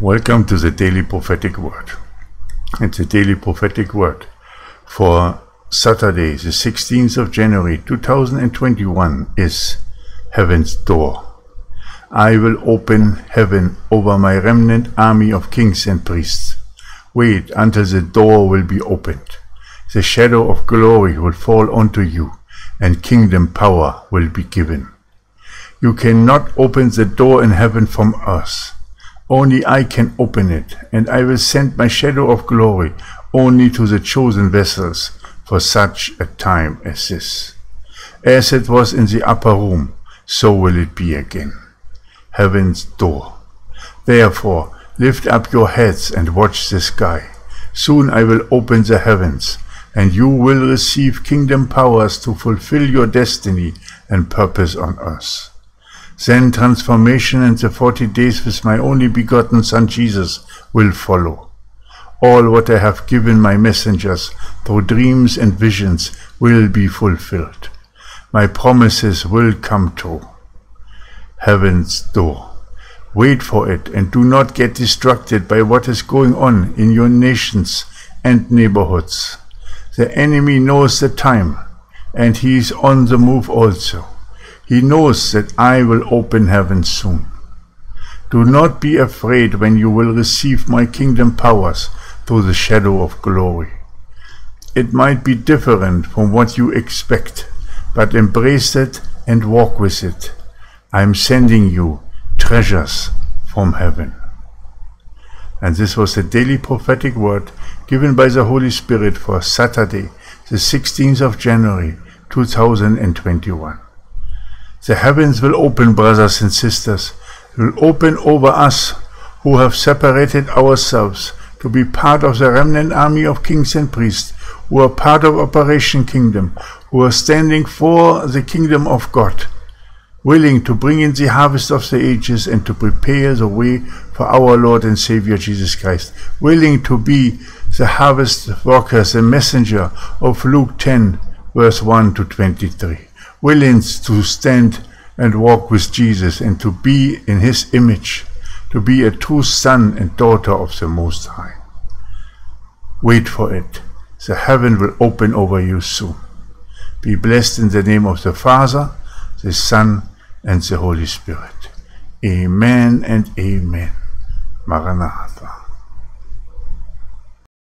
Welcome to the Daily Prophetic Word. It's a Daily Prophetic Word for Saturday, the 16th of January 2021 is Heaven's Door. I will open heaven over my remnant army of kings and priests. Wait until the door will be opened. The shadow of glory will fall onto you, and kingdom power will be given. You cannot open the door in heaven from earth. Only I can open it, and I will send my shadow of glory only to the chosen vessels for such a time as this. As it was in the upper room, so will it be again. Heaven's door. Therefore, lift up your heads and watch the sky. Soon I will open the heavens, and you will receive kingdom powers to fulfill your destiny and purpose on earth. Then transformation and the forty days with my only begotten Son Jesus will follow. All what I have given my messengers through dreams and visions will be fulfilled. My promises will come true. Heaven's door. Wait for it and do not get distracted by what is going on in your nations and neighborhoods. The enemy knows the time and he is on the move also. He knows that I will open heaven soon. Do not be afraid when you will receive my kingdom powers through the shadow of glory. It might be different from what you expect, but embrace it and walk with it. I am sending you treasures from heaven. And this was the daily prophetic word given by the Holy Spirit for Saturday, the 16th of January, 2021. The heavens will open, brothers and sisters, will open over us who have separated ourselves to be part of the remnant army of kings and priests, who are part of Operation Kingdom, who are standing for the kingdom of God, willing to bring in the harvest of the ages and to prepare the way for our Lord and Savior Jesus Christ, willing to be the harvest workers, the messenger of Luke 10, verse 1 to 23 willing to stand and walk with Jesus and to be in his image, to be a true son and daughter of the Most High. Wait for it. The heaven will open over you soon. Be blessed in the name of the Father, the Son, and the Holy Spirit. Amen and amen. Maranatha.